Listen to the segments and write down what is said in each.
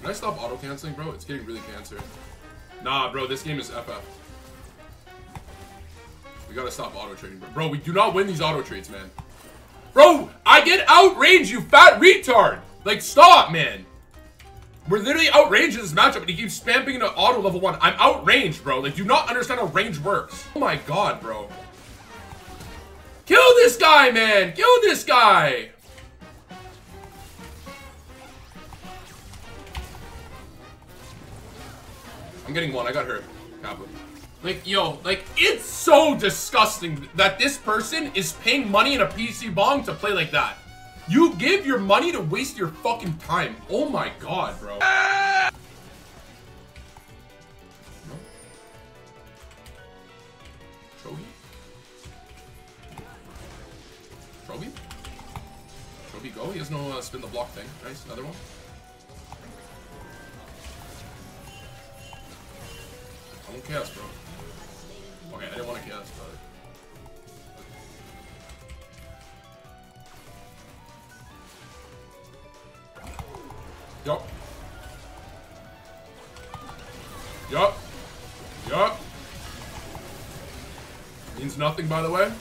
Can I stop auto canceling, bro? It's getting really cancer. Nah, bro, this game is FF. We gotta stop auto trading, bro. Bro, we do not win these auto trades, man. Bro, I get outranged, you fat retard! Like, stop, man! We're literally outranged in this matchup, and he keeps spamming into auto level 1. I'm outranged, bro. Like, do not understand how range works. Oh my god, bro. Kill this guy, man! Kill this guy! I'm getting one. I got her. Kappa. Like, yo, like, it's so disgusting that this person is paying money in a PC bong to play like that. You give your money to waste your fucking time. Oh my god, bro. No? Trophy? Trophy? Trophy go? He has no uh, spin the block thing. Nice, another one. Chaos, bro. Okay, I didn't want to chaos, but... Yup. Yup. Yup. Means nothing, by the way.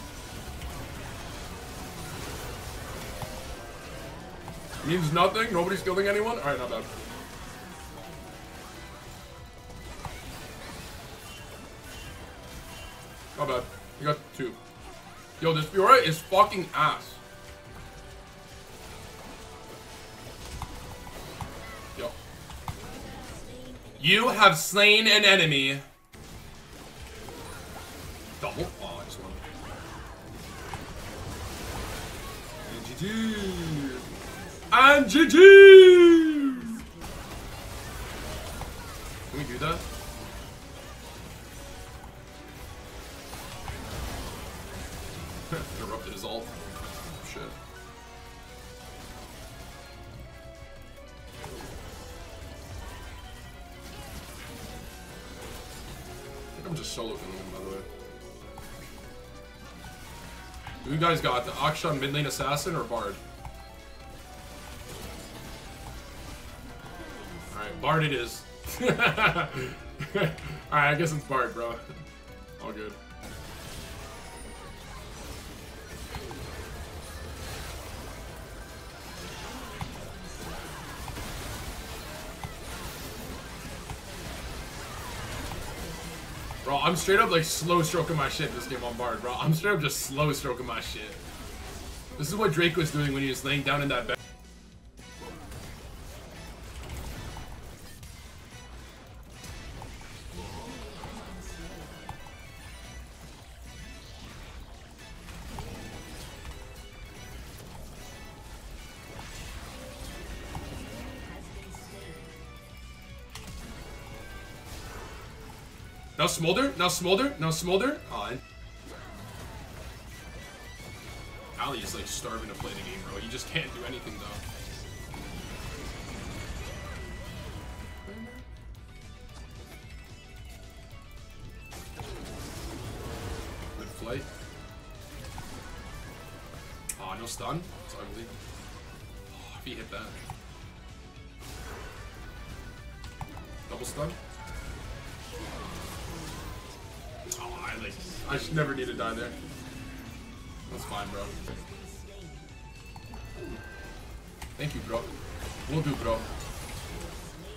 Means nothing. Nobody's killing anyone. Alright, not bad. Not bad. You got two. Yo, this Fiora is fucking ass. Yo. You have slain an enemy. Double? Oh, I just won. And GG! And GG! Can we do that? Shit. I I'm just solo him, by the way. Who you guys got? The Akshan mid lane assassin or Bard? Alright, Bard it is. Alright, I guess it's Bard, bro. All good. I'm straight up like slow stroking my shit this game on Bard, bro. I'm straight up just slow stroking my shit. This is what Drake was doing when he was laying down in that bed. Now Smolder, now Smolder, now Smolder. On. Ali is like starving to play the game, bro. He just can't do anything though. Good flight. Oh, no stun. It's ugly. Oh, if he hit that. Double stun. I like. I should never need to die there. That's fine, bro. Thank you, bro. We'll do, bro.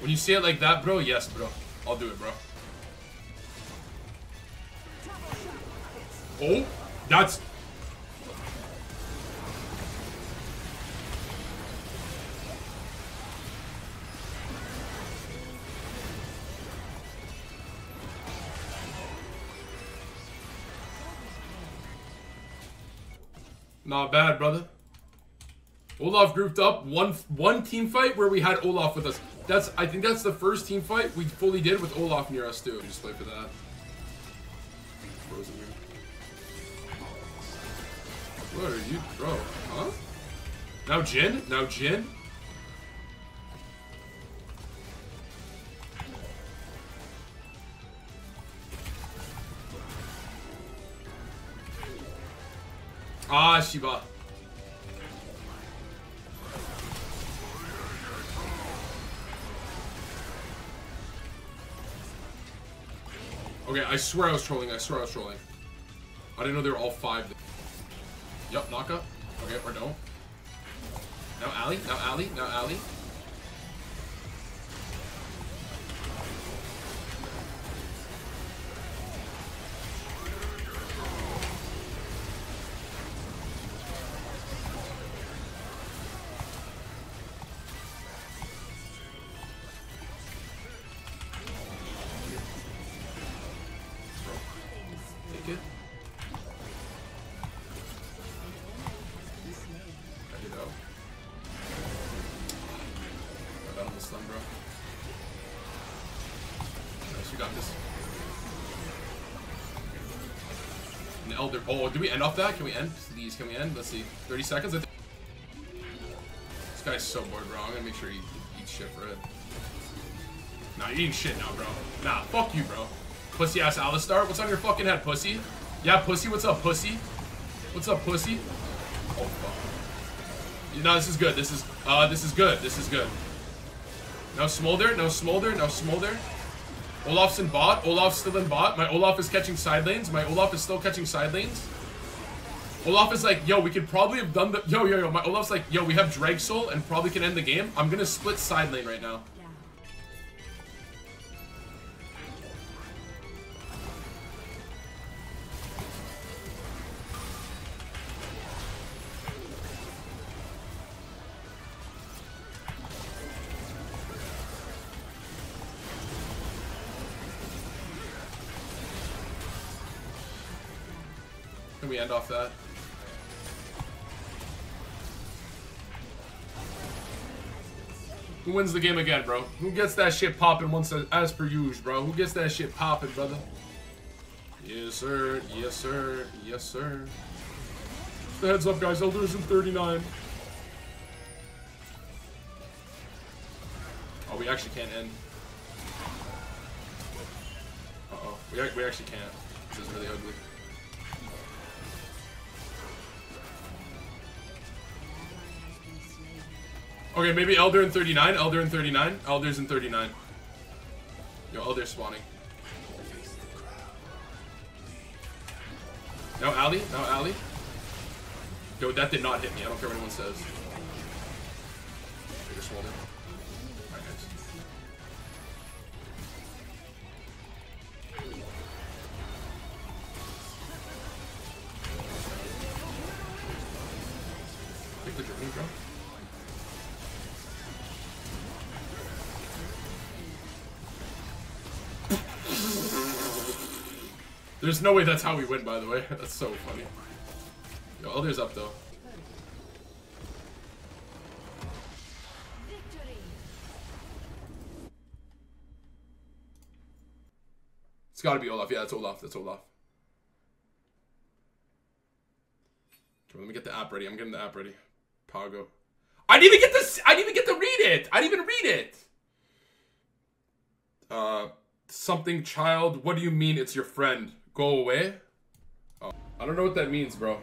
When you say it like that, bro, yes, bro. I'll do it, bro. Oh, that's... Not bad, brother. Olaf grouped up one one team fight where we had Olaf with us. That's I think that's the first team fight we fully did with Olaf near us too. Just play for that. Frozen here. What are you, bro? Huh? Now Jhin? Now Jhin? Ah, Shiba. Okay, I swear I was trolling. I swear I was trolling. I didn't know they were all five. Yep, knock up. Okay, or don't. Now Ali. Now Ali. Now Ali. Bro. Nice, you got this. An elder. Oh, did we end off that? Can we end? Please, can we end? Let's see. 30 seconds? This guy's so bored, bro. I'm gonna make sure he eats shit for it. Nah, you're eating shit now, bro. Nah, fuck you, bro. Pussy ass Alistar. What's on your fucking head, pussy? Yeah, pussy. What's up, pussy? What's up, pussy? Oh fuck. Know, this is good. This is uh this is good. This is good. No smolder, no smolder, no smolder. Olaf's in bot. Olaf's still in bot. My Olaf is catching side lanes. My Olaf is still catching side lanes. Olaf is like, yo, we could probably have done the yo yo yo. My Olaf's like, yo, we have Drag Soul and probably can end the game. I'm gonna split side lane right now. Can we end off that? Who wins the game again, bro? Who gets that shit popping once as, per usual, bro? Who gets that shit popping, brother? Yes, sir. Yes, sir. Yes, sir. Just a heads up, guys. Elder's in 39. Oh, we actually can't end. Uh-oh. We, we actually can't. This is really ugly. Okay, maybe Elder in 39. Elder in 39. Elder's in 39. Yo, Elder's spawning. No Ali. No Ali. Yo, that did not hit me. I don't care what anyone says. I just rolled. There's no way that's how we win, by the way. That's so funny. Yo, Elder's up, though. It's gotta be Olaf. Yeah, that's Olaf. That's Olaf. Okay, let me get the app ready. I'm getting the app ready. Pago. I didn't even get this. I didn't even get to read it. I didn't even read it. Uh, something child. What do you mean it's your friend? Go away. Oh, I don't know what that means, bro.